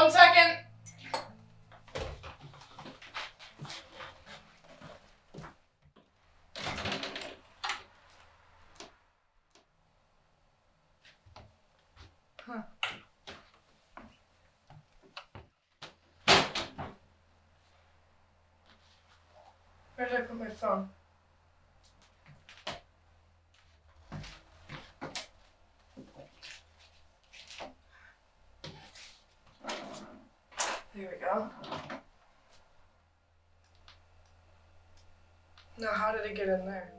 One second. Huh. Where did I put my phone? There we go. Now, how did it get in there?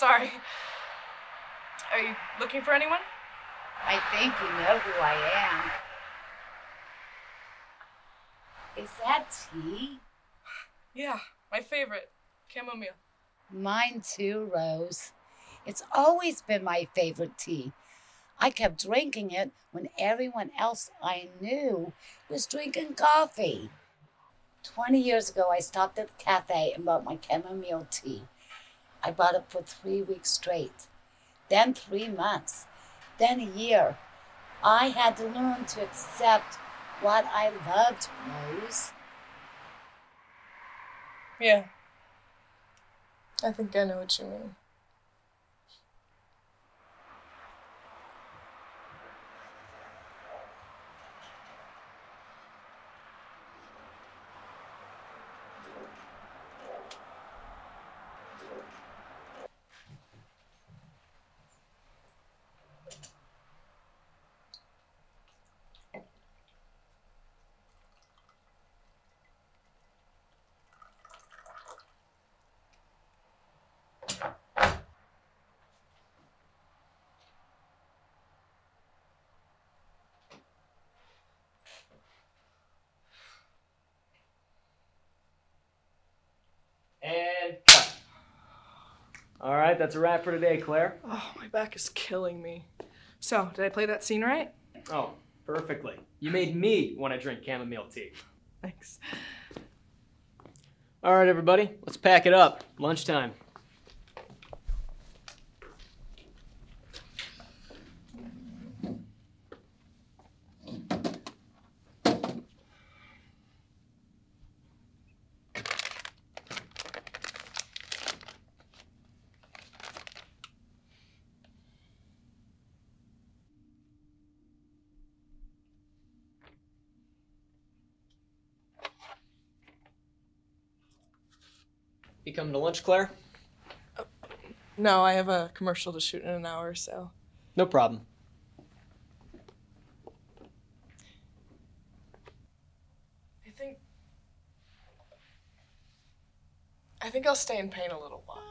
Sorry. Are you looking for anyone? I think you know who I am. Is that tea? Yeah, my favorite. Chamomile. Mine too, Rose. It's always been my favorite tea. I kept drinking it when everyone else I knew was drinking coffee. 20 years ago, I stopped at the cafe and bought my chamomile tea. I bought it for three weeks straight, then three months, then a year. I had to learn to accept what I loved, most. Yeah. I think I know what you mean. And cut. All right, that's a wrap for today, Claire. Oh, my back is killing me. So, did I play that scene right? Oh, perfectly. You made me want to drink chamomile tea. Thanks. All right, everybody, let's pack it up. Lunchtime. You coming to lunch, Claire? No, I have a commercial to shoot in an hour, so. No problem. I think. I think I'll stay in pain a little while.